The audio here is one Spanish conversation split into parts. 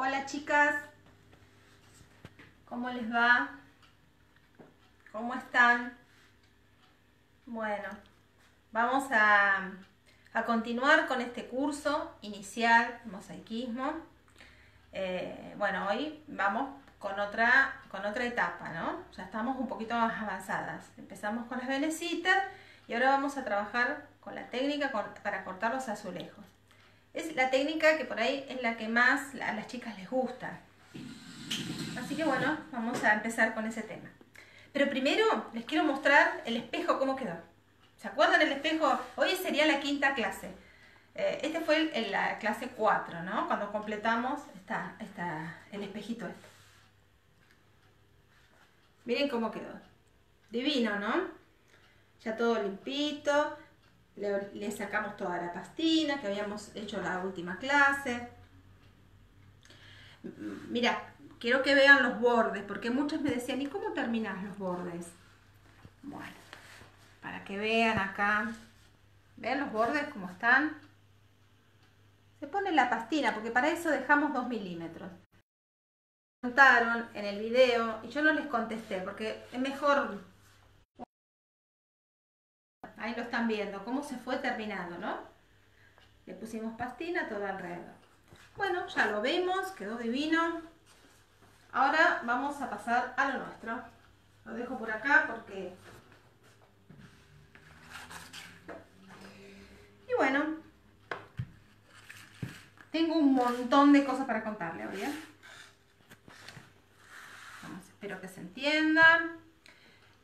Hola chicas, ¿cómo les va? ¿Cómo están? Bueno, vamos a, continuar con este curso inicial de mosaicismo. Eh, bueno, hoy vamos con otra, con otra etapa, ¿no? Ya estamos un poquito más avanzadas. Empezamos con las venecitas y ahora vamos a trabajar con la técnica para cortar los azulejos. Es la técnica que por ahí es la que más a las chicas les gusta. Así que bueno, vamos a empezar con ese tema. Pero primero les quiero mostrar el espejo cómo quedó. ¿Se acuerdan el espejo? Hoy sería la quinta clase. Eh, este fue el, la clase 4, ¿no? Cuando completamos está, está el espejito este. Miren cómo quedó. Divino, ¿no? Ya todo limpito. Le, sacamos toda la pastina que habíamos hecho la última clase. Mira, quiero que vean los bordes, porque muchos me decían, ¿y cómo terminas los bordes? Bueno, para que vean acá, vean los bordes cómo están. Se pone la pastina, porque para eso dejamos 2 milímetros. Preguntaron en el video y yo no les contesté, porque es mejor Ahí lo están viendo, cómo se fue terminando, ¿no? Le pusimos pastina todo alrededor. Bueno, ya lo vemos, quedó divino. Ahora vamos a pasar a lo nuestro. Lo dejo por acá porque... Y bueno, tengo un montón de cosas para contarle hoy. ¿eh? espero que se entiendan.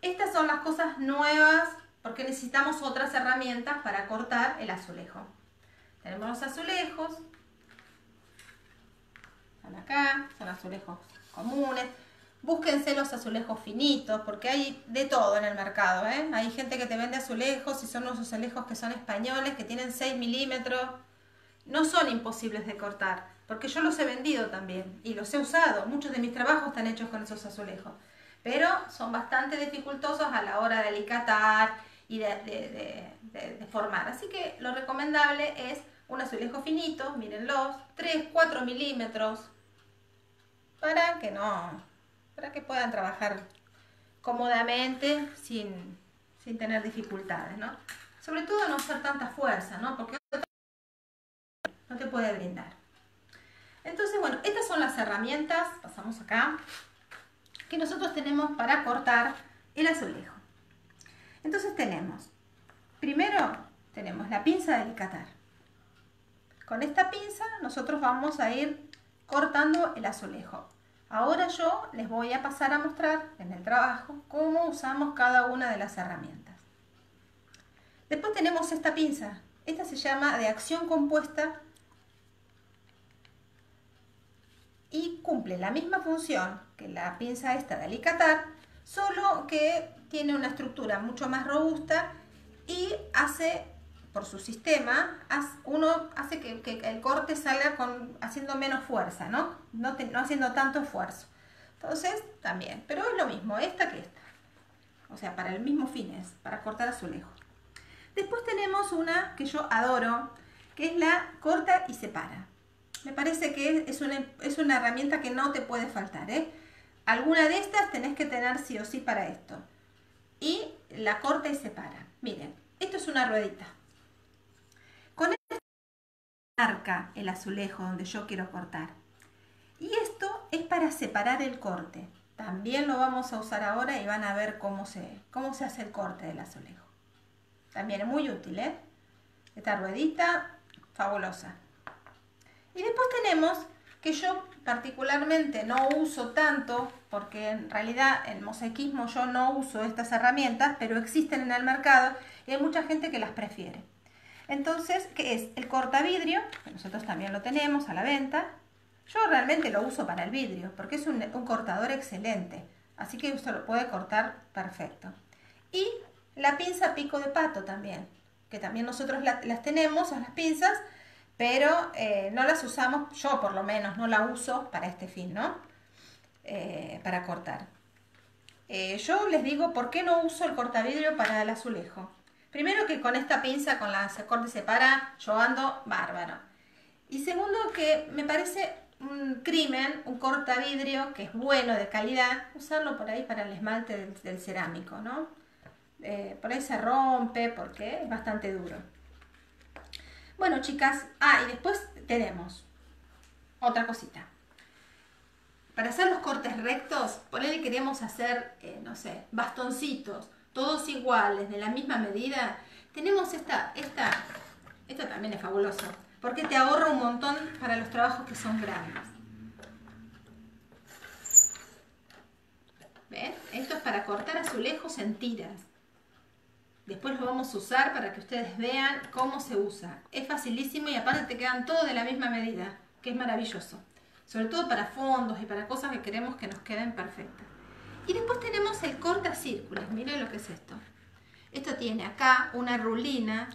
Estas son las cosas nuevas porque necesitamos otras herramientas para cortar el azulejo. Tenemos los azulejos, están acá, son azulejos comunes. Búsquense los azulejos finitos, porque hay de todo en el mercado. ¿eh? Hay gente que te vende azulejos y son unos azulejos que son españoles, que tienen 6 milímetros. No son imposibles de cortar, porque yo los he vendido también y los he usado. Muchos de mis trabajos están hechos con esos azulejos, pero son bastante dificultosos a la hora de alicatar de, formar. Así que lo recomendable es un azulejo finito, mírenlos, 3, 4 milímetros, para que no, para que puedan trabajar cómodamente sin, sin tener dificultades, ¿no? Sobre todo no hacer tanta fuerza, ¿no? Porque no te puede brindar. Entonces, bueno, estas son las herramientas, pasamos acá, que nosotros tenemos para cortar el azulejo. Entonces tenemos, primero tenemos la pinza de alicatar. Con esta pinza nosotros vamos a ir cortando el azulejo. Ahora yo les voy a pasar a mostrar en el trabajo cómo usamos cada una de las herramientas. Después tenemos esta pinza. Esta se llama de acción compuesta y cumple la misma función que la pinza esta de alicatar, solo que tiene una estructura mucho más robusta y hace, por su sistema, uno hace que, el corte salga con, haciendo menos fuerza, ¿no? No, no haciendo tanto esfuerzo. Entonces, también, pero es lo mismo esta que esta. O sea, para el mismo fin es, para cortar azulejo. Después tenemos una que yo adoro, que es la corta y separa. Me parece que es una, es una herramienta que no te puede faltar, ¿eh? Alguna de estas tenés que tener sí o sí para esto. Y la corta y separa. Miren, esto es una ruedita. Con esto marca el azulejo donde yo quiero cortar. Y esto es para separar el corte. También lo vamos a usar ahora y van a ver cómo se, cómo se hace el corte del azulejo. También es muy útil, ¿eh? Esta ruedita, fabulosa. Y después tenemos que yo particularmente no uso tanto, porque en realidad en mosaicismo yo no uso estas herramientas, pero existen en el mercado y hay mucha gente que las prefiere. Entonces, ¿qué es? El cortavidrio, que nosotros también lo tenemos a la venta. Yo realmente lo uso para el vidrio, porque es un, cortador excelente, así que usted lo puede cortar perfecto. Y la pinza pico de pato también, que también nosotros las tenemos, las pinzas, pero eh, no las usamos, yo por lo menos no la uso para este fin, ¿no? Eh, para cortar. Eh, yo les digo, ¿por qué no uso el cortavidrio para el azulejo? Primero que con esta pinza, con la corte separa, yo ando bárbaro. Y segundo que me parece un crimen, un corta vidrio que es bueno, de calidad, usarlo por ahí para el esmalte del, cerámico, ¿no? Por ahí se rompe porque es bastante duro. Bueno, chicas, ah, y después tenemos otra cosita. Para hacer los cortes rectos, ahí queremos hacer, eh, no sé, bastoncitos, todos iguales, de la misma medida. Tenemos esta, esta, esto también es fabuloso, porque te ahorra un montón para los trabajos que son grandes. ¿Ven? Esto es para cortar azulejos en tiras. Después lo vamos a usar para que ustedes vean cómo se usa. Es facilísimo y aparte te quedan todos de la misma medida, que es maravilloso. Sobre todo para fondos y para cosas que queremos que nos queden perfectas. Y después tenemos el cortacírculos. Miren lo que es esto. Esto tiene acá una rulina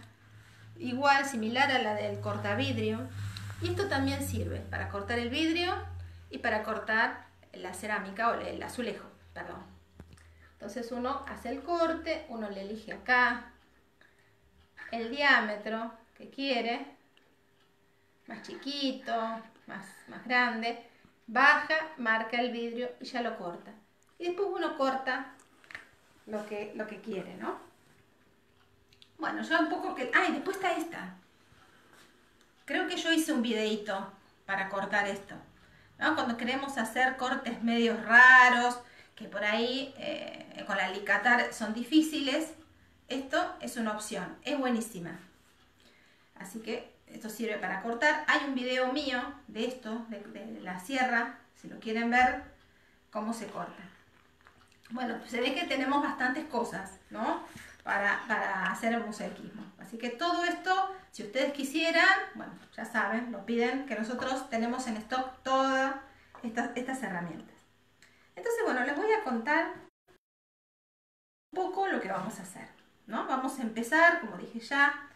igual, similar a la del cortavidrio. Y esto también sirve para cortar el vidrio y para cortar la cerámica o el azulejo, perdón. Entonces uno hace el corte, uno le elige acá el diámetro que quiere, más chiquito, más, más grande, baja, marca el vidrio y ya lo corta. Y después uno corta lo que, lo que quiere, ¿no? Bueno, ya un poco que... Ah, y después está esta. Creo que yo hice un videito para cortar esto. ¿no? Cuando queremos hacer cortes medios raros, que por ahí eh, con la alicatar son difíciles, esto es una opción, es buenísima. Así que esto sirve para cortar. Hay un video mío de esto, de, la sierra, si lo quieren ver, cómo se corta. Bueno, se ve que tenemos bastantes cosas, ¿no? Para, para, hacer el mosaicismo. Así que todo esto, si ustedes quisieran, bueno, ya saben, lo piden, que nosotros tenemos en stock todas estas, estas herramientas. Entonces, bueno, les voy a contar un poco lo que vamos a hacer. ¿no? Vamos a empezar, como dije ya,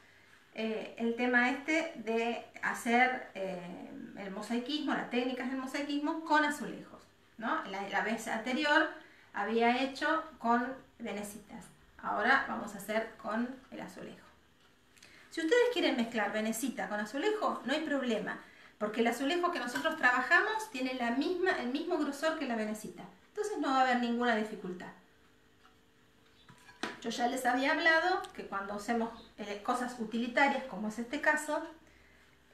eh, el tema este de hacer eh, el mosaicismo, las técnicas del mosaicismo con azulejos. ¿no? La, vez anterior había hecho con venecitas. Ahora vamos a hacer con el azulejo. Si ustedes quieren mezclar venecita con azulejo, no hay problema. Porque el azulejo que nosotros trabajamos tiene la misma, el mismo grosor que la venecita. Entonces no va a haber ninguna dificultad. Yo ya les había hablado que cuando hacemos eh, cosas utilitarias, como es este caso,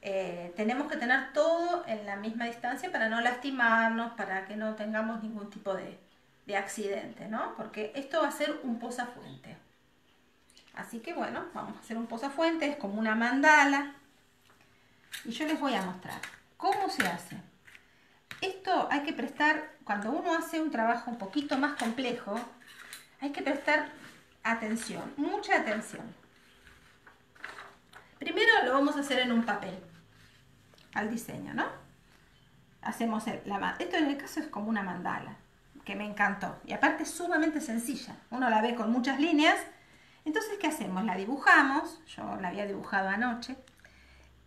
eh, tenemos que tener todo en la misma distancia para no lastimarnos, para que no tengamos ningún tipo de, de accidente, ¿no? Porque esto va a ser un posafuente. Así que bueno, vamos a hacer un posafuente, es como una mandala, y yo les voy a mostrar cómo se hace. Esto hay que prestar, cuando uno hace un trabajo un poquito más complejo, hay que prestar atención, mucha atención. Primero lo vamos a hacer en un papel, al diseño, ¿no? Hacemos la, esto en el caso es como una mandala, que me encantó. Y aparte es sumamente sencilla. Uno la ve con muchas líneas. Entonces, ¿qué hacemos? La dibujamos, yo la había dibujado anoche,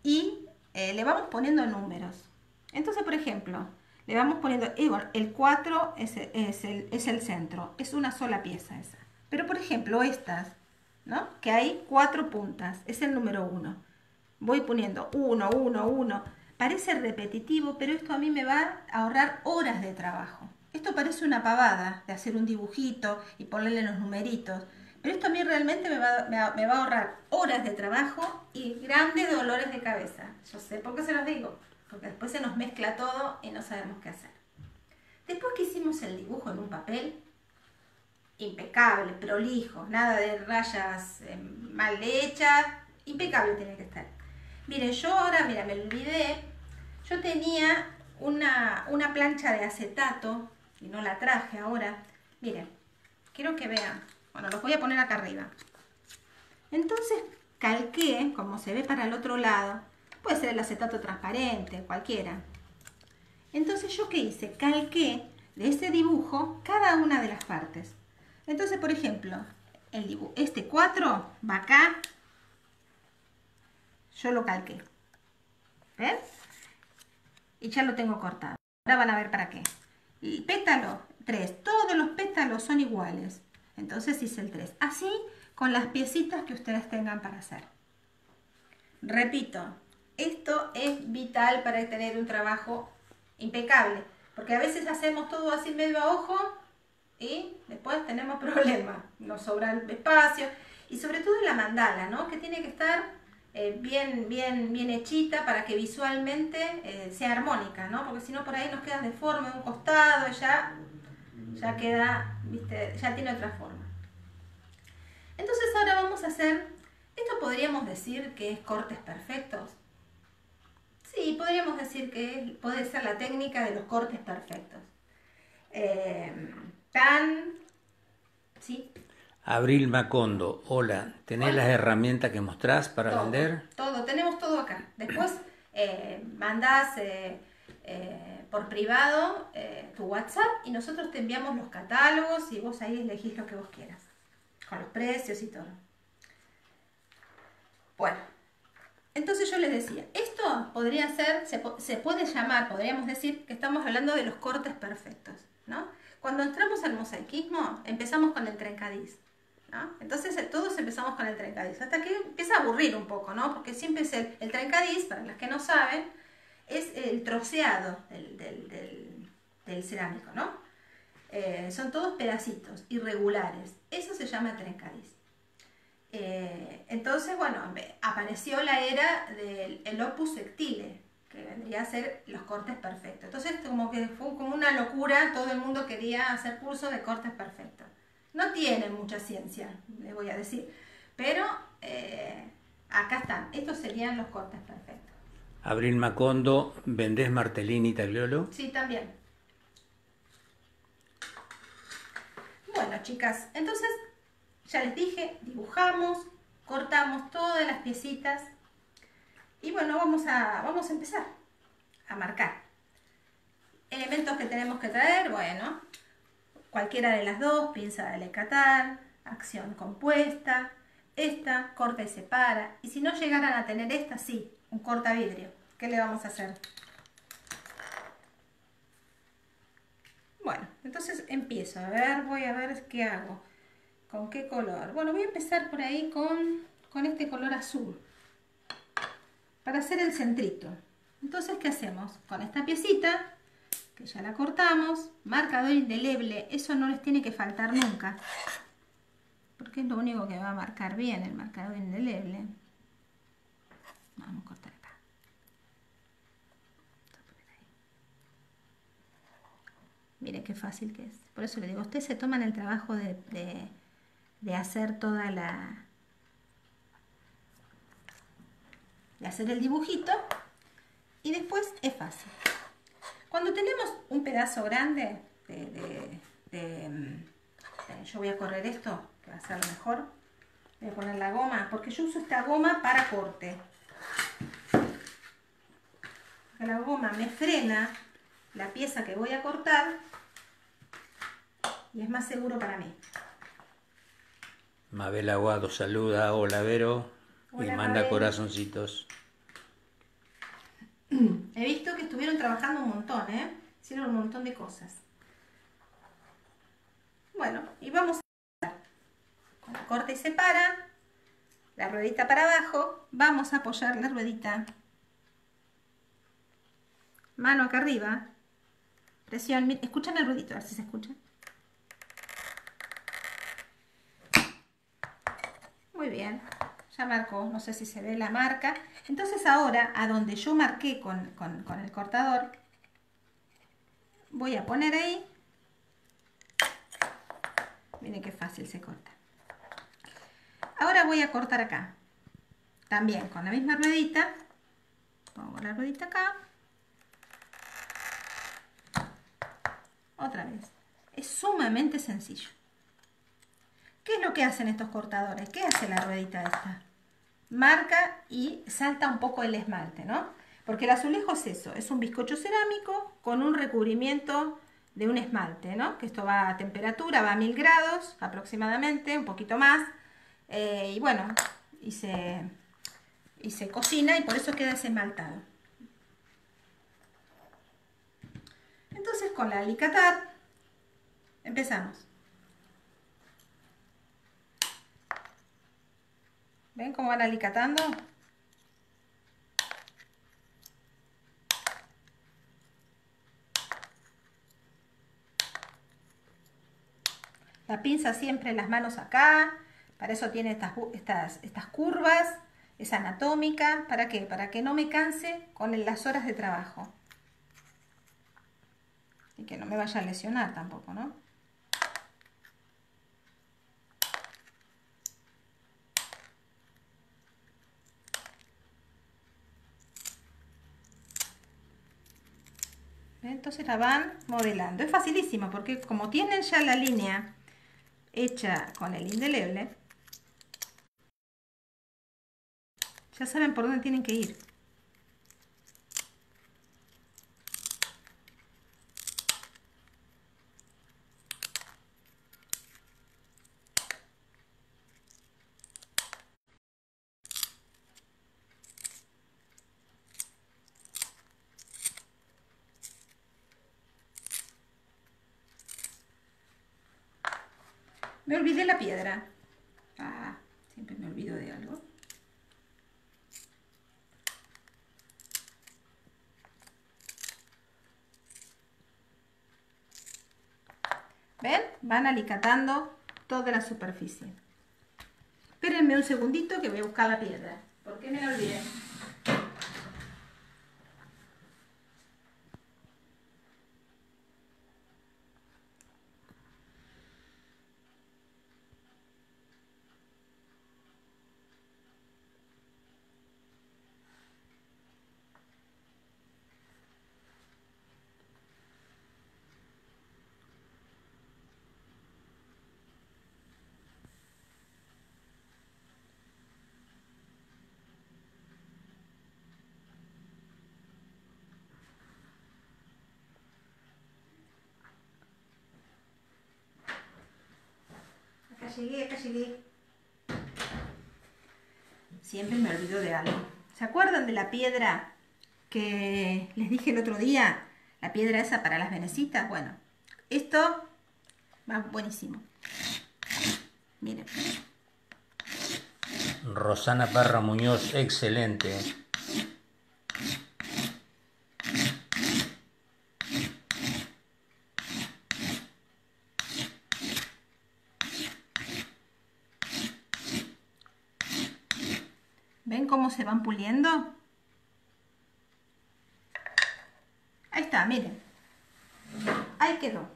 y eh, le vamos poniendo números. Entonces, por ejemplo, le vamos poniendo, el 4 es, el, centro, es una sola pieza esa. Pero, por ejemplo, estas, ¿no? Que hay cuatro puntas, es el número 1. Voy poniendo 1, 1, 1. Parece repetitivo, pero esto a mí me va a ahorrar horas de trabajo. Esto parece una pavada de hacer un dibujito y ponerle los numeritos. Pero esto a mí realmente me va, a ahorrar horas de trabajo y grandes dolores de cabeza. Yo sé por qué se los digo, porque después se nos mezcla todo y no sabemos qué hacer. Después que hicimos el dibujo en un papel, impecable, prolijo, nada de rayas eh, mal hechas, impecable tiene que estar. Miren, yo ahora, mira, me olvidé, yo tenía una, una plancha de acetato y no la traje ahora. Miren, quiero que vean, bueno, los voy a poner acá arriba. Entonces calqué, como se ve para el otro lado, puede ser el acetato transparente, cualquiera. Entonces yo qué hice? Calqué de ese dibujo cada una de las partes. Entonces, por ejemplo, el dibujo, este 4 va acá, yo lo calqué. ¿Ves? Y ya lo tengo cortado. Ahora van a ver para qué. El pétalo 3, todos los pétalos son iguales. Entonces hice el 3. Así con las piecitas que ustedes tengan para hacer. Repito, esto es vital para tener un trabajo impecable. Porque a veces hacemos todo así medio a ojo y después tenemos problemas. Nos sobra el espacio. Y sobre todo la mandala, ¿no? Que tiene que estar eh, bien, bien, bien hechita para que visualmente eh, sea armónica, ¿no? Porque si no por ahí nos queda deforme un costado ya, ya queda, ¿viste? Ya tiene otra forma. Entonces ahora vamos a hacer, esto podríamos decir que es cortes perfectos. Sí, podríamos decir que puede ser la técnica de los cortes perfectos. Eh, tan, ¿sí? Abril Macondo, hola, ¿tenés las herramientas que mostrás para vender? Todo, tenemos todo acá. Después eh, mandás eh, por privado tu WhatsApp y nosotros te enviamos los catálogos y vos ahí elegís lo que vos quieras con los precios y todo. Bueno, entonces yo les decía, esto podría ser, se, puede llamar, podríamos decir que estamos hablando de los cortes perfectos, ¿no? Cuando entramos al mosaicismo, empezamos con el trencadiz, ¿no? Entonces todos empezamos con el trencadiz, hasta que empieza a aburrir un poco, ¿no? Porque siempre es el, el trencadiz, para las que no saben, es el troceado del, del cerámico, ¿no? Eh, son todos pedacitos irregulares. Eso se llama trencadís. Eh, entonces, bueno, apareció la era del opus sectile, que vendría a ser los cortes perfectos. Entonces, como que fue como una locura, todo el mundo quería hacer curso de cortes perfectos. No tiene mucha ciencia, les voy a decir, pero eh, acá están, estos serían los cortes perfectos. Abril Macondo, ¿vendés Martelini Tagliolo? Sí, también. Bueno, chicas, entonces ya les dije, dibujamos, cortamos todas las piecitas y bueno, vamos a, vamos a empezar a marcar. Elementos que tenemos que traer, bueno, cualquiera de las dos, pinza de lecatar, acción compuesta, esta, corta y separa. Y si no llegaran a tener esta, sí, un corta vidrio. ¿Qué le vamos a hacer? Bueno, entonces empiezo. A ver, voy a ver qué hago. ¿Con qué color? Bueno, voy a empezar por ahí con, con este color azul. Para hacer el centrito. Entonces, ¿qué hacemos? Con esta piecita, que ya la cortamos, marcador indeleble, eso no les tiene que faltar nunca. Porque es lo único que va a marcar bien el marcador indeleble. Vamos a cortar. Mire qué fácil que es. Por eso le digo, ustedes se toman el trabajo de, de, hacer toda la... de hacer el dibujito y después es fácil. Cuando tenemos un pedazo grande de, yo voy a correr esto, que va a ser mejor. Voy a poner la goma, porque yo uso esta goma para corte. la goma me frena la pieza que voy a cortar y es más seguro para mí. Mabel Aguado saluda, hola Vero, y manda corazoncitos. He visto que estuvieron trabajando un montón, ¿eh? Hicieron un montón de cosas. Bueno, y vamos a la corta y separa, la ruedita para abajo, vamos a apoyar la ruedita, mano acá arriba, presión, escuchan el ruedito, a ver si se escucha. Muy bien, ya marcó, no sé si se ve la marca. Entonces ahora, a donde yo marqué con, el cortador, voy a poner ahí. Miren qué fácil se corta. Ahora voy a cortar acá. También con la misma ruedita. Pongo la ruedita acá. Otra vez. Es sumamente sencillo. ¿Qué es lo que hacen estos cortadores? ¿Qué hace la ruedita esta? Marca y salta un poco el esmalte, ¿no? Porque el azulejo es eso, es un bizcocho cerámico con un recubrimiento de un esmalte, ¿no? Que esto va a temperatura, va a mil grados aproximadamente, un poquito más. Eh, y bueno, y se, y se cocina y por eso queda ese esmaltado. Entonces con la alicatar empezamos. ¿Ven cómo van alicatando? La pinza siempre en las manos acá, para eso tiene estas, estas, estas curvas, es anatómica, ¿para qué? Para que no me canse con las horas de trabajo. Y que no me vaya a lesionar tampoco, ¿no? Entonces la van modelando. Es facilísimo porque como tienen ya la línea hecha con el indeleble, ya saben por dónde tienen que ir. Me olvidé la piedra. Ah, siempre me olvido de algo. ¿Ven? Van alicatando toda la superficie. Espérenme un segundito que voy a buscar la piedra. ¿Por qué me la olvidé? Llegué, llegué. Siempre me olvido de algo. ¿Se acuerdan de la piedra que les dije el otro día? La piedra esa para las venecitas. Bueno, esto va buenísimo. Miren. Rosana Parra Muñoz, excelente. cómo se van puliendo? Ahí está, miren. Ahí quedó.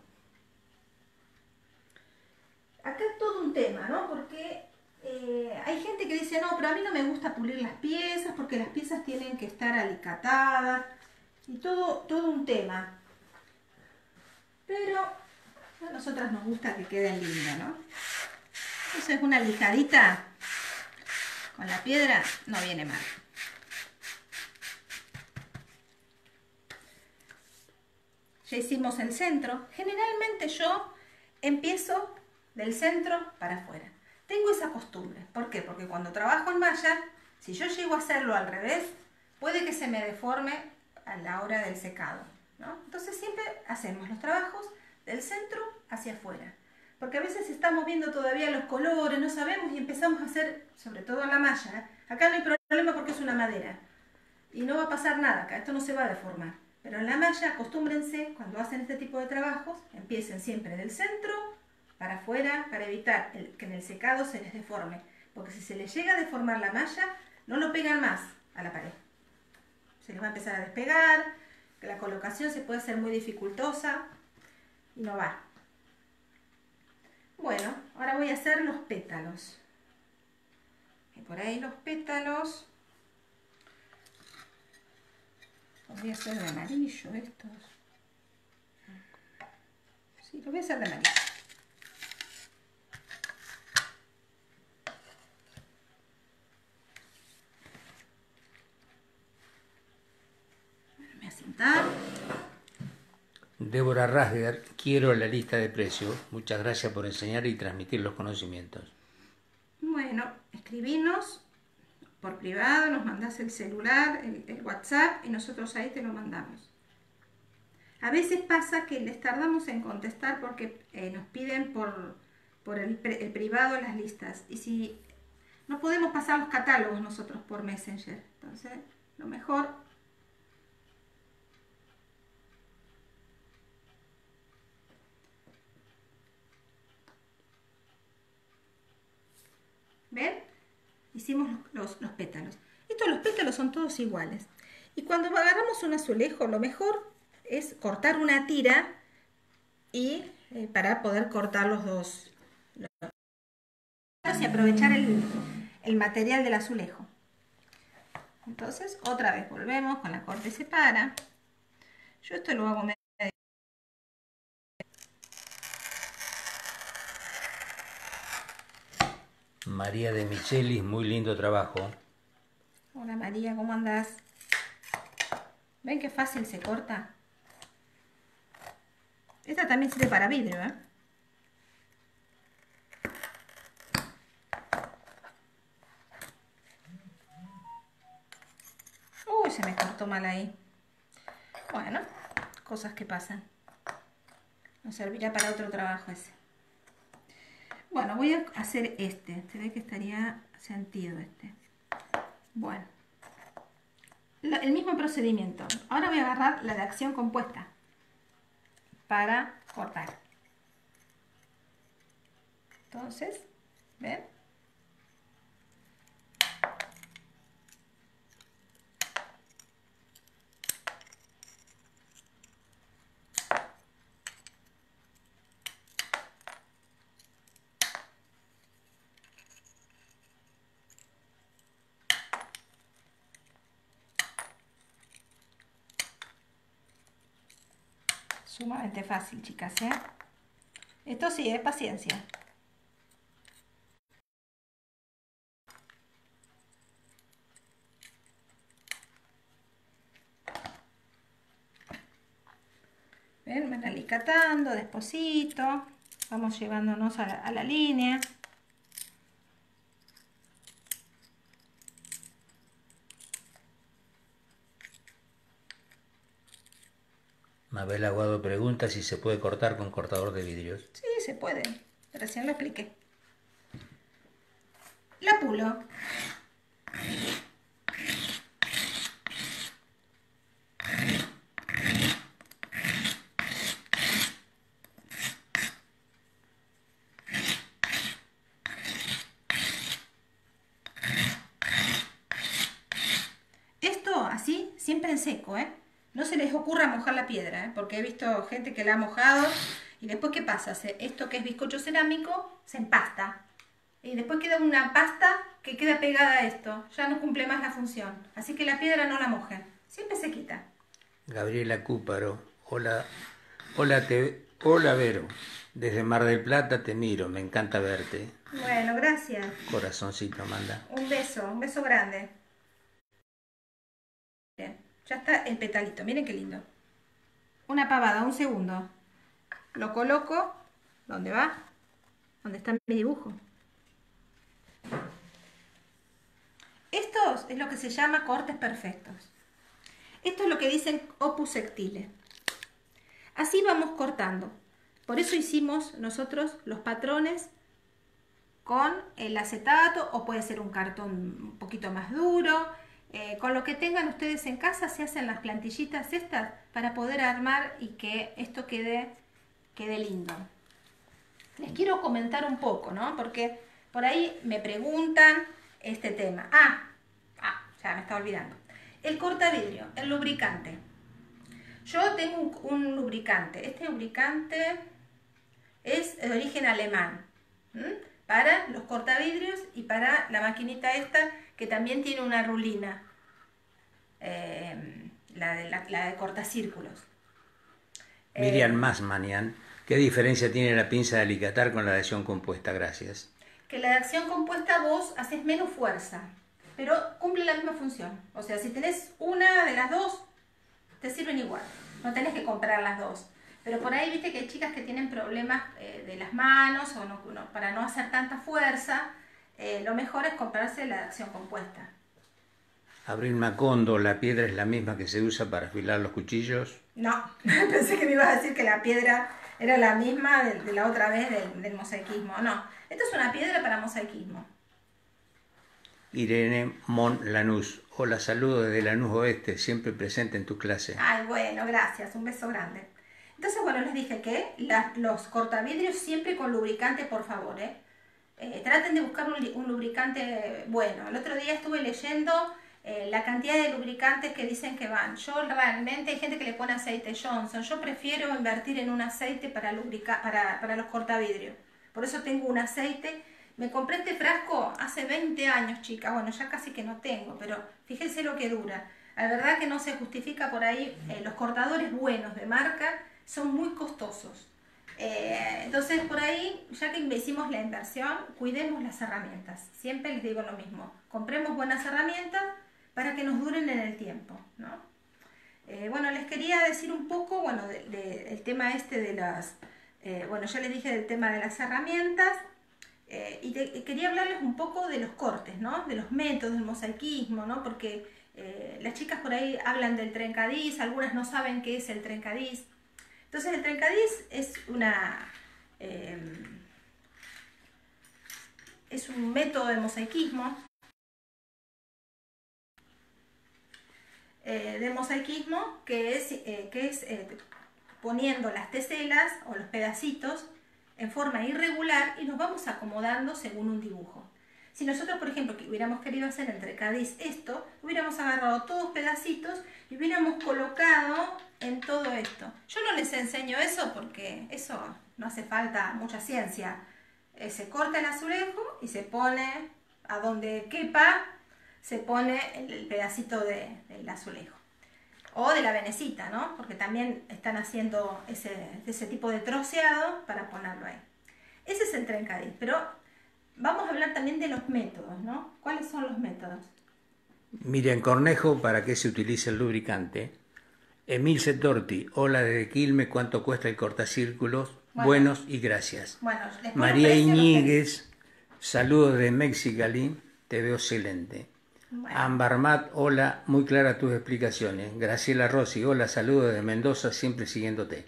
Acá es todo un tema, ¿no? Porque eh, hay gente que dice, no, pero a mí no me gusta pulir las piezas porque las piezas tienen que estar alicatadas y todo, todo un tema. Pero a nosotras nos gusta que queden lindas, ¿no? Entonces una lijadita con la piedra no viene mal. Ya hicimos el centro. Generalmente yo empiezo del centro para afuera. Tengo esa costumbre. ¿Por qué? Porque cuando trabajo en malla, si yo llego a hacerlo al revés, puede que se me deforme a la hora del secado. Entonces siempre hacemos los trabajos del centro hacia afuera porque a veces estamos viendo todavía los colores, no sabemos y empezamos a hacer, sobre todo en la malla, acá no hay problema porque es una madera y no va a pasar nada acá, esto no se va a deformar. Pero en la malla acostúmbrense, cuando hacen este tipo de trabajos, empiecen siempre del centro para afuera para evitar que en el secado se les deforme. Porque si se les llega a deformar la malla, no lo pegan más a la pared. Se les va a empezar a despegar, la colocación se puede hacer muy dificultosa y no va. Bueno, ahora voy a hacer los pétalos. Y por ahí los pétalos. Voy a hacer de amarillo estos. Sí, lo voy a hacer de amarillo. Voy a sentar. Débora Rasger, quiero la lista de precios. Muchas gracias por enseñar y transmitir los conocimientos. Bueno, escribinos por privado, nos mandás el celular, el, WhatsApp y nosotros ahí te lo mandamos. A veces pasa que les tardamos en contestar porque eh, nos piden por, por el, el privado las listas. Y si no podemos pasar los catálogos nosotros por Messenger, entonces lo mejor Hicimos los, los pétalos. Estos los pétalos son todos iguales. Y cuando agarramos un azulejo, lo mejor es cortar una tira y eh, para poder cortar los dos. Y aprovechar el, el material del azulejo. Entonces, otra vez volvemos con la corte separa. Yo esto lo hago María de Michelis, muy lindo trabajo. Hola María, ¿cómo andás? ¿Ven qué fácil se corta? Esta también sirve para vidrio, ¿eh? Uy, se me cortó mal ahí. Bueno, cosas que pasan. Nos servirá para otro trabajo ese. Bueno, voy a hacer este. Se ve que estaría sentido este. Bueno. El mismo procedimiento. Ahora voy a agarrar la de acción compuesta para cortar. Entonces, ¿ven? Sumamente fácil, chicas, ¿eh? Esto sí, es paciencia. ¿Ven? Van alicatando desposito. Vamos llevándonos a la línea. Mabel Aguado pregunta si se puede cortar con cortador de vidrios. Sí, se puede. Recién lo expliqué. La pulo. Esto así, siempre en seco, ¿eh? Ocurra mojar la piedra, ¿eh? porque he visto gente que la ha mojado y después ¿qué pasa? esto que es bizcocho cerámico se empasta y después queda una pasta que queda pegada a esto, ya no cumple más la función. Así que la piedra no la mojen, siempre se quita. Gabriela Cúparo, hola, hola, te, hola Vero, desde Mar del Plata te miro, me encanta verte. Bueno, gracias. Corazoncito manda. Un beso, un beso grande. Ya está el petalito, miren qué lindo. Una pavada, un segundo. Lo coloco, ¿dónde va? ¿Dónde está mi dibujo? Estos es lo que se llama cortes perfectos. Esto es lo que dicen opus sectile. Así vamos cortando. Por eso hicimos nosotros los patrones con el acetato o puede ser un cartón un poquito más duro, eh, con lo que tengan ustedes en casa se hacen las plantillitas estas para poder armar y que esto quede, quede lindo. Les quiero comentar un poco, ¿no? Porque por ahí me preguntan este tema. Ah, ah ya me estaba olvidando. El cortavidrio, el lubricante. Yo tengo un, lubricante. Este lubricante es de origen alemán. Para los cortavidrios y para la maquinita esta que también tiene una rulina, eh, la, de, la, de cortacírculos. Miriam eh, Masmanian, ¿qué diferencia tiene la pinza de alicatar con la de acción compuesta? Gracias. Que la de acción compuesta vos haces menos fuerza, pero cumple la misma función. O sea, si tenés una de las dos, te sirven igual. No tenés que comprar las dos. Pero por ahí viste que hay chicas que tienen problemas eh, de las manos o no, para no hacer tanta fuerza eh, lo mejor es comprarse la acción compuesta. Abril Macondo, ¿la piedra es la misma que se usa para afilar los cuchillos? No, pensé que me ibas a decir que la piedra era la misma de, la otra vez del, del, mosaicismo. No, esta es una piedra para mosaicismo. Irene Mon Lanús. Hola, saludo desde Lanús Oeste, siempre presente en tu clase. Ay, bueno, gracias, un beso grande. Entonces, bueno, les dije que los cortavidrios siempre con lubricante, por favor, ¿eh? Eh, traten de buscar un, lubricante bueno. El otro día estuve leyendo eh, la cantidad de lubricantes que dicen que van. Yo realmente hay gente que le pone aceite Johnson. Yo prefiero invertir en un aceite para, lubricar, para, para los cortavidrios. Por eso tengo un aceite. Me compré este frasco hace 20 años, chicas. Bueno, ya casi que no tengo, pero fíjense lo que dura. La verdad que no se justifica por ahí. Eh, los cortadores buenos de marca son muy costosos. Eh, entonces, por ahí, ya que hicimos la inversión, cuidemos las herramientas. Siempre les digo lo mismo. Compremos buenas herramientas para que nos duren en el tiempo. ¿no? Eh, bueno, les quería decir un poco, bueno, del tema este de las... bueno, ya les dije del tema de las herramientas. y, quería hablarles un poco de los cortes, ¿no? De los métodos, del mosaicismo, ¿no? Porque eh, las chicas por ahí hablan del trencadís, algunas no saben qué es el trencadís. Entonces el trencadís es una... Em, es un método de mosaicismo eh, de mosaicismo que es, eh, que es poniendo las teselas o los pedacitos en forma irregular y los vamos acomodando según un dibujo. Si nosotros, por ejemplo, que hubiéramos querido hacer entre Cádiz esto, hubiéramos agarrado todos pedacitos y hubiéramos colocado en todo esto. Yo no les enseño eso porque eso no hace falta mucha ciencia. Eh, se corta el azulejo y se pone a donde quepa, se pone el, pedacito del azulejo. O de la venecita, ¿no? Porque también están haciendo ese, ese tipo de troceado para ponerlo ahí. Ese es el trencadís, pero Vamos a hablar también de los métodos, ¿no? ¿Cuáles son los métodos? Miriam Cornejo, ¿para qué se utiliza el lubricante? Emil Setorti, hola de Quilme, ¿cuánto cuesta el cortacírculos? Buenos y gracias. Bueno, María Iñiguez, saludos de Mexicali, te veo excelente. Ambarmat, hola, muy claras tus explicaciones. Graciela Rossi, hola, saludos de Mendoza, siempre siguiéndote.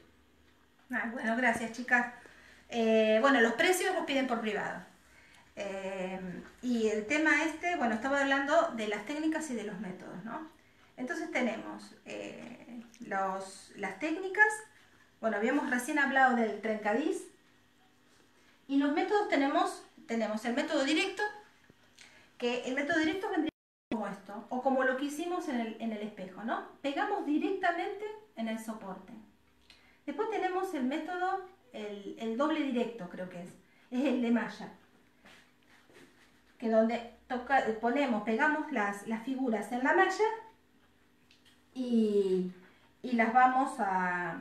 Ah, bueno, gracias chicas. Eh, bueno, los precios los piden por privado. Eh, y el tema este, bueno, estaba hablando de las técnicas y de los métodos, ¿no? Entonces tenemos eh, los, las técnicas, bueno, habíamos recién hablado del trencadís, y los métodos tenemos, tenemos el método directo, que el método directo vendría como esto, o como lo que hicimos en el, en el espejo, ¿no? Pegamos directamente en el soporte. Después tenemos el método, el, el doble directo creo que es, es el de malla que donde toca, ponemos, pegamos las, las figuras en la malla y, las vamos a...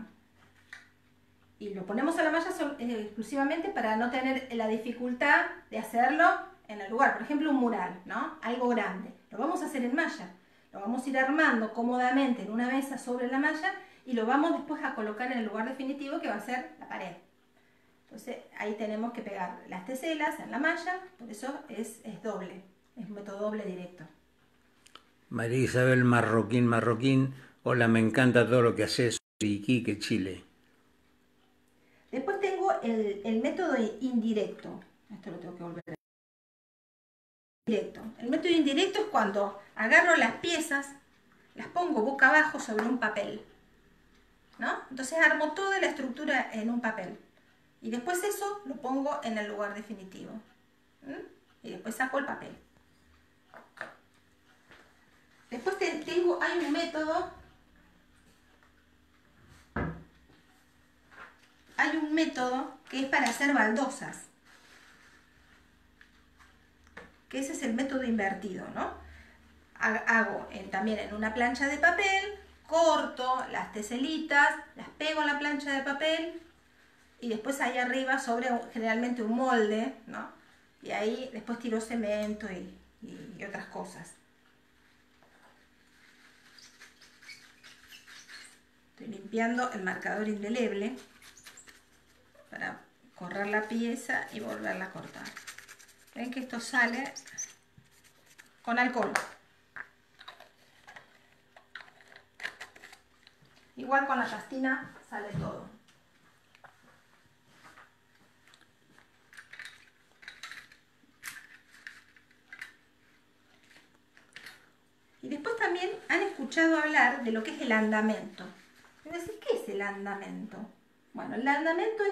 Y lo ponemos a la malla eh, exclusivamente para no tener la dificultad de hacerlo en el lugar. Por ejemplo, un mural, ¿no? Algo grande. Lo vamos a hacer en malla. Lo vamos a ir armando cómodamente en una mesa sobre la malla y lo vamos después a colocar en el lugar definitivo que va a ser la pared. Entonces ahí tenemos que pegar las teselas en la malla, por eso es, doble, es un método doble directo. María Isabel Marroquín Marroquín, hola, me encanta todo lo que haces, Iquique, Chile. Después tengo el, el método indirecto, esto lo tengo que volver a Directo. El método indirecto es cuando agarro las piezas, las pongo boca abajo sobre un papel, ¿no? Entonces armo toda la estructura en un papel. Y después eso lo pongo en el lugar definitivo. Y después saco el papel. Después tengo, hay un método, hay un método que es para hacer baldosas. Que ese es el método invertido, ¿no? Hago también en una plancha de papel, corto las teselitas, las pego en la plancha de papel y después ahí arriba sobre generalmente un molde, ¿no? Y ahí después tiro cemento y, otras cosas. Estoy limpiando el marcador indeleble para correr la pieza y volverla a cortar. Ven que esto sale con alcohol. Igual con la pastina sale todo. Y después también han escuchado hablar de lo que es el andamento. ¿qué es el andamento? Bueno, el andamento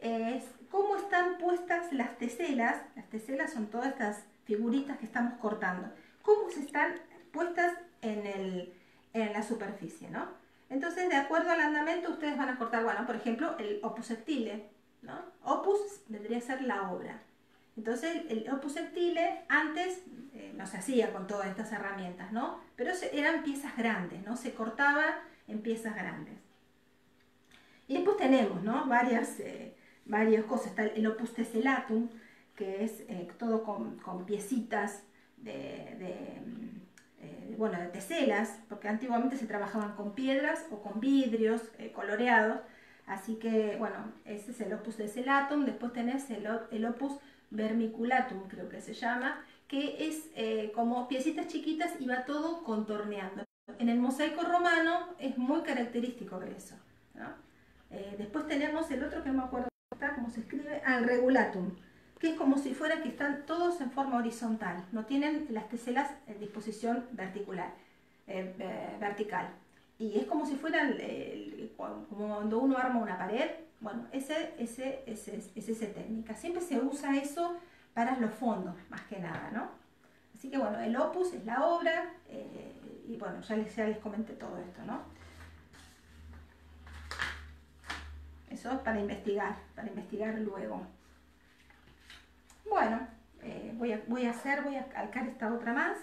es, cómo están puestas las teselas, las teselas son todas estas figuritas que estamos cortando, cómo se están puestas en, el, en la superficie, ¿no? Entonces, de acuerdo al andamento, ustedes van a cortar, bueno, por ejemplo, el opus sectile, ¿no? Opus vendría a ser la obra. Entonces, el opus sectile antes eh, no se hacía con todas estas herramientas, ¿no? Pero eran piezas grandes, ¿no? Se cortaba en piezas grandes. Y después tenemos, ¿no? Varias, eh, varias cosas. Está el opus tessellatum, que es eh, todo con, con, piecitas de, de eh, bueno, de teselas, porque antiguamente se trabajaban con piedras o con vidrios coloreados. Así que, bueno, ese es el opus tessellatum. Después tenés el opus vermiculatum, creo que se llama, que es como piecitas chiquitas y va todo contorneando. En el mosaico romano es muy característico ver eso. Eh, después tenemos el otro que no me acuerdo cómo se escribe, al regulatum, que es como si fuera que están todos en forma horizontal, no tienen las teselas en disposición. Eh, eh, vertical. Y es como si fueran, como cuando uno arma una pared, bueno, ese, ese, ese, es esa técnica. Siempre se usa eso para los fondos, más que nada, ¿no? Así que bueno, el opus es la obra, y bueno, ya les, ya les comenté todo esto, ¿no? Eso es para investigar, para investigar luego. Bueno, eh, voy, a, voy a hacer, voy a calcar esta otra más.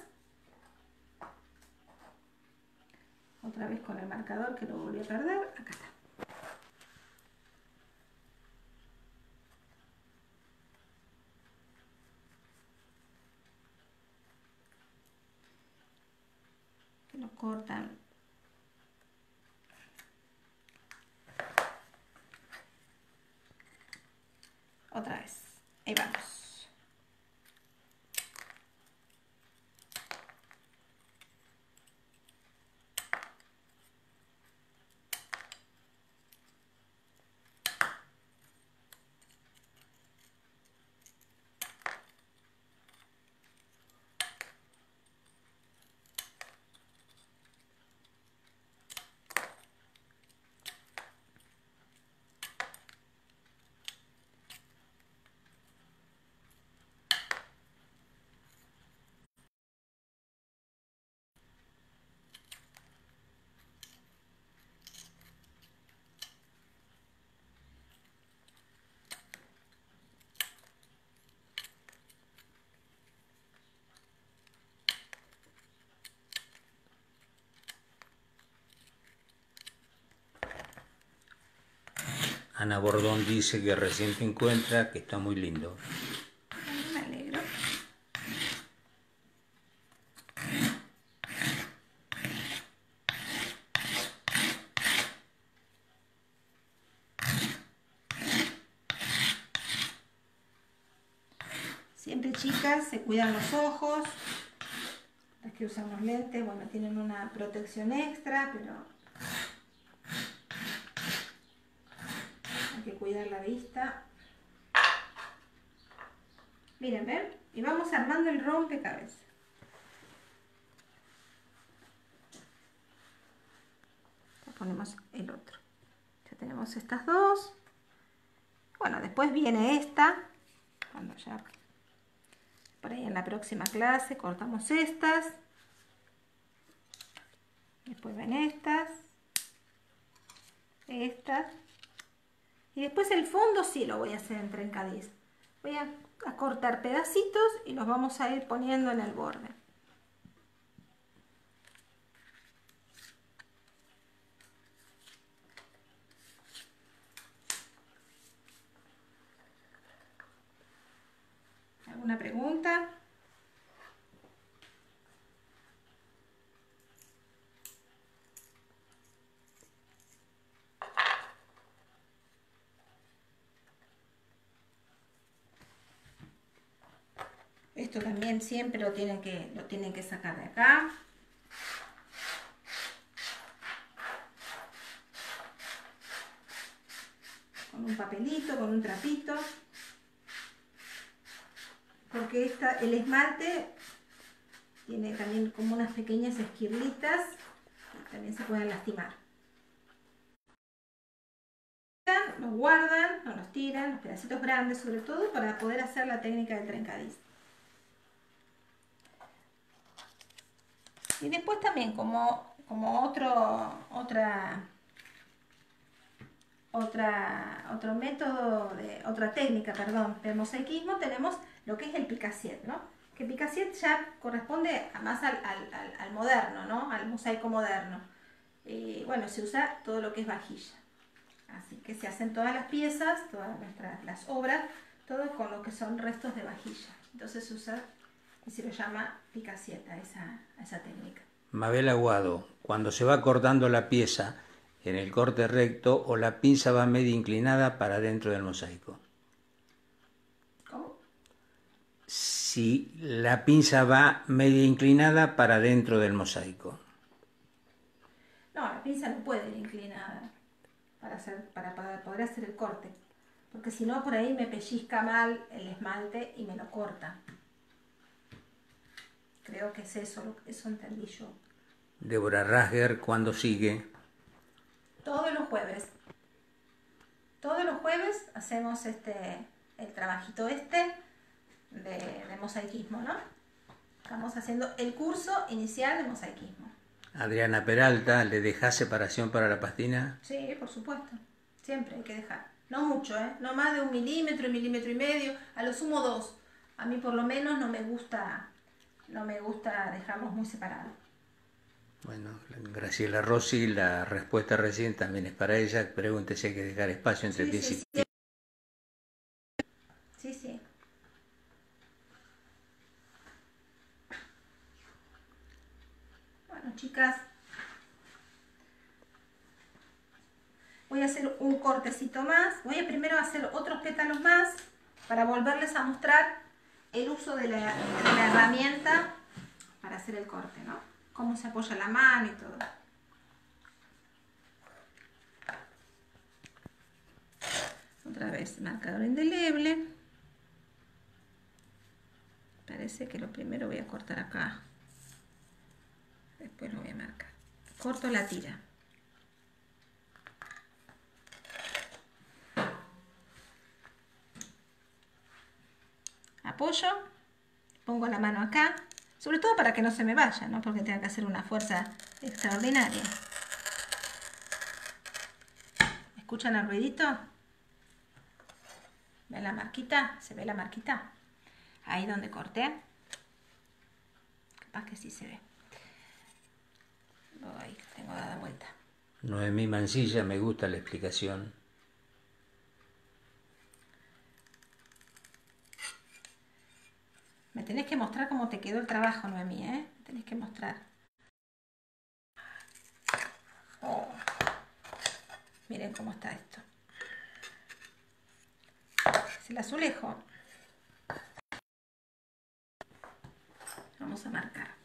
Otra vez con el marcador que lo volví a perder. Acá está. Que lo cortan Otra vez. Ahí vamos. Ana Bordón dice que recién te encuentra, que está muy lindo. Me alegro. Siempre chicas se cuidan los ojos. Las que usan los lentes, bueno, tienen una protección extra, pero que cuidar la vista. Miren, ¿ven? Y vamos armando el rompecabezas. Ponemos el otro. Ya tenemos estas dos. Bueno, después viene esta. Cuando ya por ahí en la próxima clase cortamos estas. Después ven estas. Estas. Y después el fondo sí lo voy a hacer en trencadís. Voy a, cortar pedacitos y los vamos a ir poniendo en el borde. ¿Alguna pregunta? Esto también siempre lo tienen que, lo tienen que sacar de acá. Con un papelito, con un trapito. Porque esta, el esmalte tiene también como unas pequeñas esquirlitas y también se pueden lastimar. los guardan, no los tiran, los pedacitos grandes sobre todo, para poder hacer la técnica del trencadiz. Y después también como, como otro, otra, otra, otro método, de, otra técnica, perdón, de mosaicismo, tenemos lo que es el picassiet, ¿no? Que picassiet ya corresponde más al, al, moderno, ¿no? Al mosaico moderno. Y bueno, se usa todo lo que es vajilla. Así que se hacen todas las piezas, todas nuestras, las obras, todo con lo que son restos de vajilla. Entonces se usa y se lo llama picasieta esa, esa técnica. Mabel Aguado, cuando se va cortando la pieza en el corte recto o la pinza va media inclinada para dentro del mosaico. ¿Cómo? Si la pinza va media inclinada para dentro del mosaico. No, la pinza no puede ir inclinada para, hacer, para, para poder hacer el corte. Porque si no, por ahí me pellizca mal el esmalte y me lo corta. Creo que es eso, eso entendí yo. Débora Rasger, ¿cuándo sigue? Todos los jueves. Todos los jueves hacemos este el trabajito este de, de mosaicismo, ¿no? Estamos haciendo el curso inicial de mosaicismo. Adriana Peralta, ¿le dejas separación para la pastina? Sí, por supuesto. Siempre hay que dejar. No mucho, ¿eh? No más de un milímetro, un milímetro y medio, a lo sumo dos. A mí por lo menos no me gusta no me gusta dejarlos muy separados. Bueno, Graciela Rossi, la respuesta recién también es para ella. Pregunte si hay que dejar espacio entre sí, pies sí, y Sí, sí. Bueno, chicas, voy a hacer un cortecito más. Voy a primero hacer otros pétalos más para volverles a mostrar el uso de la, herramienta para hacer el corte, ¿no? Cómo se apoya la mano y todo. Otra vez, marcador indeleble. Parece que lo primero voy a cortar acá. Después lo voy a marcar. Corto la tira. Apoyo, pongo la mano acá, sobre todo para que no se me vaya, no porque tenga que hacer una fuerza extraordinaria. ¿Escuchan el ruidito? ¿Ven la marquita? ¿Se ve la marquita? Ahí donde corté. Capaz que sí se ve. Tengo dada vuelta. Noemí Mancilla, me gusta la explicación. Me tenés que mostrar cómo te quedó el trabajo, Noemí, ¿eh? Me tenés que mostrar. Oh. Miren cómo está esto. Es el azulejo. Vamos a marcar.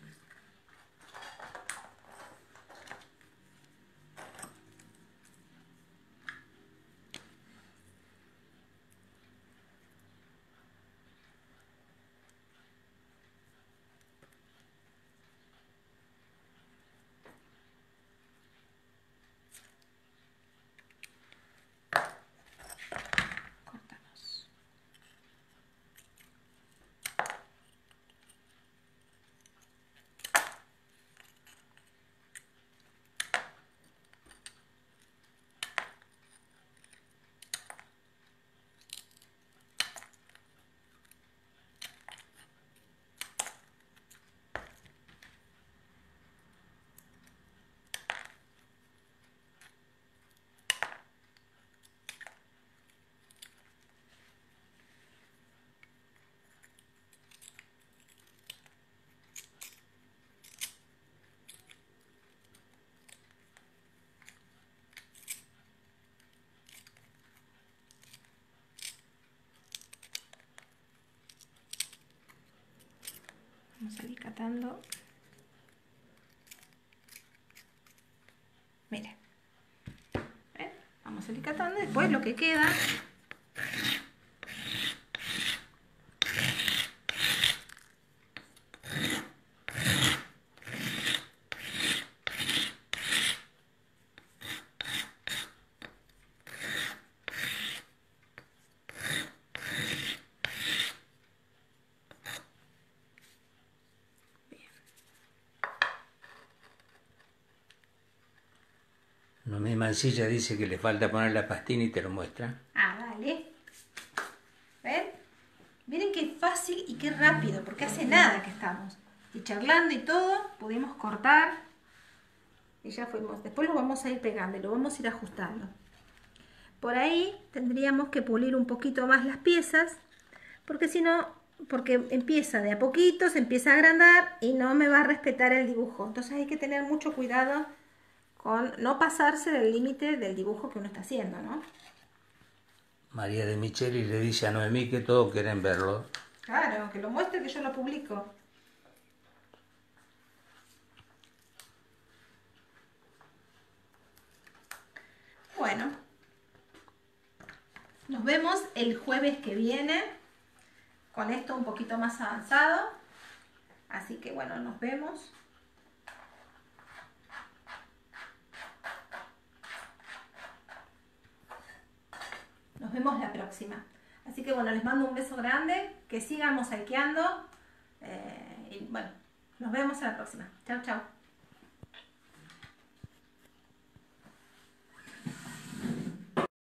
Vamos a ir catando. Miren. Vamos a ir catando. Después lo que queda mi Mancilla dice que le falta poner la pastina y te lo muestra. Ah, dale. ¿Ven? Miren qué fácil y qué rápido, porque hace nada que estamos. Y charlando y todo, pudimos cortar. Y ya fuimos. Después lo vamos a ir pegando y lo vamos a ir ajustando. Por ahí tendríamos que pulir un poquito más las piezas, porque si no, porque empieza de a poquito, se empieza a agrandar y no me va a respetar el dibujo. Entonces hay que tener mucho cuidado con no pasarse del límite del dibujo que uno está haciendo, ¿no? María de Micheli le dice a Noemí que todos quieren verlo. Claro, que lo muestre que yo lo publico. Bueno, nos vemos el jueves que viene con esto un poquito más avanzado. Así que bueno, nos vemos. Nos vemos la próxima. Así que bueno, les mando un beso grande, que sigamos mosaiqueando. Eh, y bueno, nos vemos en la próxima. Chao, chao.